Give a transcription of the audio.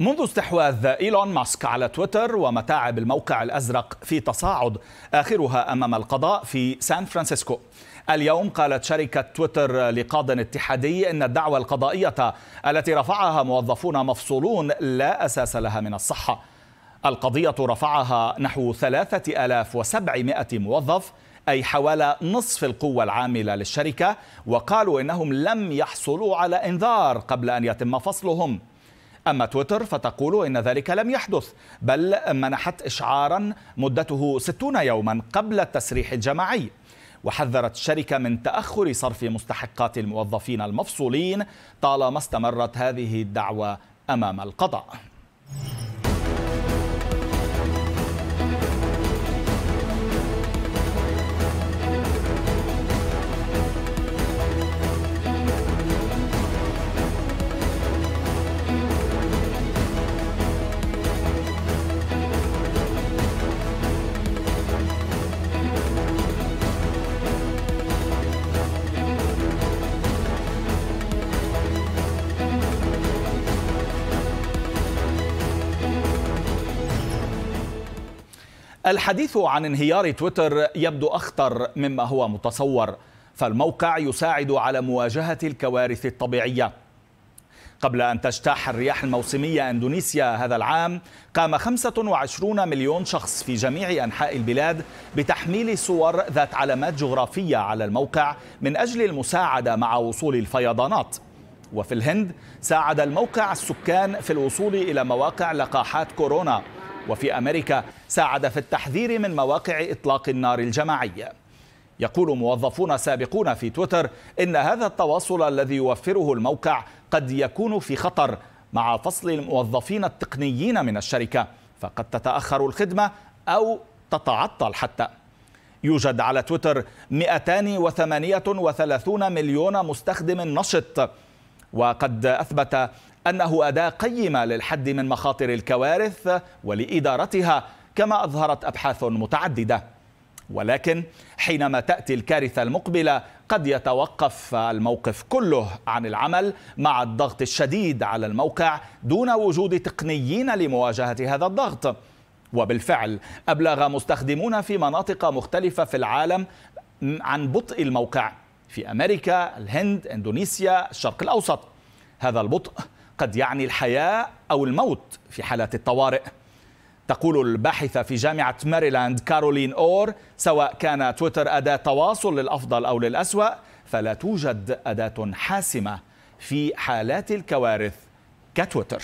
منذ استحواذ إيلون ماسك على تويتر ومتاعب الموقع الأزرق في تصاعد آخرها أمام القضاء في سان فرانسيسكو. اليوم قالت شركة تويتر لقاض اتحادي إن الدعوى القضائية التي رفعها موظفون مفصولون لا أساس لها من الصحة. القضية رفعها نحو 3700 موظف أي حوالي نصف القوة العاملة للشركة وقالوا إنهم لم يحصلوا على إنذار قبل أن يتم فصلهم. أما تويتر فتقول إن ذلك لم يحدث بل منحت إشعارا مدته 60 يوما قبل التسريح الجماعي. وحذرت الشركة من تأخر صرف مستحقات الموظفين المفصولين طالما استمرت هذه الدعوة أمام القضاء. الحديث عن انهيار تويتر يبدو أخطر مما هو متصور فالموقع يساعد على مواجهة الكوارث الطبيعية. قبل أن تجتاح الرياح الموسمية أندونيسيا هذا العام قام 25 مليون شخص في جميع أنحاء البلاد بتحميل صور ذات علامات جغرافية على الموقع من أجل المساعدة مع وصول الفيضانات. وفي الهند ساعد الموقع السكان في الوصول إلى مواقع لقاحات كورونا. وفي أمريكا ساعد في التحذير من مواقع إطلاق النار الجماعية يقول موظفون سابقون في تويتر إن هذا التواصل الذي يوفره الموقع قد يكون في خطر مع فصل الموظفين التقنيين من الشركة فقد تتأخر الخدمة أو تتعطل حتى. يوجد على تويتر 238 مليون مستخدم نشط وقد أثبت أنه أداة قيمة للحد من مخاطر الكوارث ولإدارتها كما أظهرت أبحاث متعددة. ولكن حينما تأتي الكارثة المقبلة قد يتوقف الموقف كله عن العمل مع الضغط الشديد على الموقع دون وجود تقنيين لمواجهة هذا الضغط. وبالفعل أبلغ مستخدمون في مناطق مختلفة في العالم عن بطء الموقع في أمريكا، الهند، إندونيسيا، الشرق الأوسط. هذا البطء قد يعني الحياة أو الموت في حالات الطوارئ. تقول الباحثة في جامعة ماريلاند كارولين أور سواء كان تويتر أداة تواصل للأفضل أو للأسوأ فلا توجد أداة حاسمة في حالات الكوارث كتويتر.